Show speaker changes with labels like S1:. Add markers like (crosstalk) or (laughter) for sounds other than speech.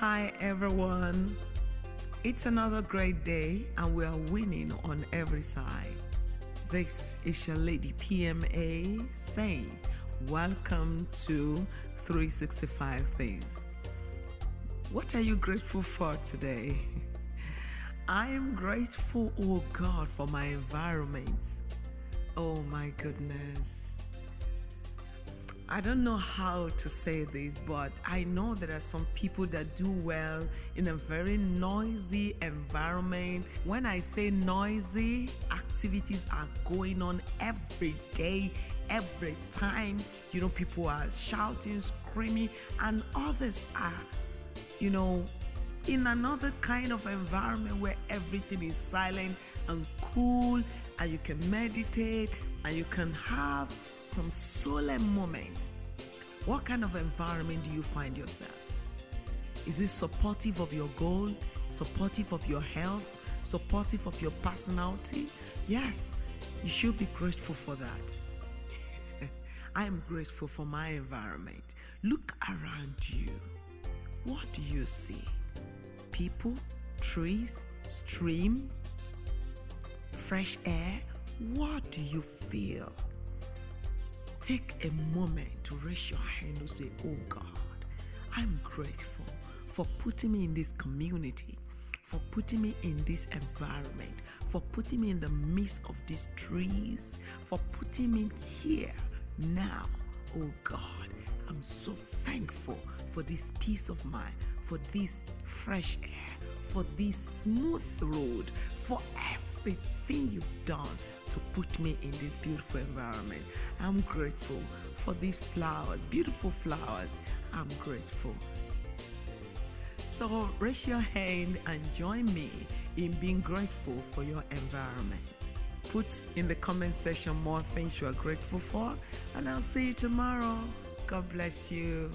S1: Hi, everyone. It's another great day, and we are winning on every side. This is your lady PMA saying, Welcome to 365 Things. What are you grateful for today? (laughs) I am grateful, oh God, for my environment. Oh my goodness. I don't know how to say this, but I know there are some people that do well in a very noisy environment. When I say noisy, activities are going on every day, every time. You know, people are shouting, screaming, and others are, you know, in another kind of environment where everything is silent and cool, and you can meditate and you can have some solemn moment. What kind of environment do you find yourself? Is it supportive of your goal, supportive of your health, supportive of your personality? Yes, you should be grateful for that. (laughs) I am grateful for my environment. Look around you. What do you see? People, trees, stream, fresh air? What do you feel? Take a moment to raise your hand and say, Oh God, I'm grateful for putting me in this community, for putting me in this environment, for putting me in the midst of these trees, for putting me here now. Oh God, I'm so thankful for this peace of mind, for this fresh air, for this smooth road, for everything you've done to put me in this beautiful environment. I'm grateful for these flowers, beautiful flowers. I'm grateful. So raise your hand and join me in being grateful for your environment. Put in the comment section more things you are grateful for, and I'll see you tomorrow. God bless you.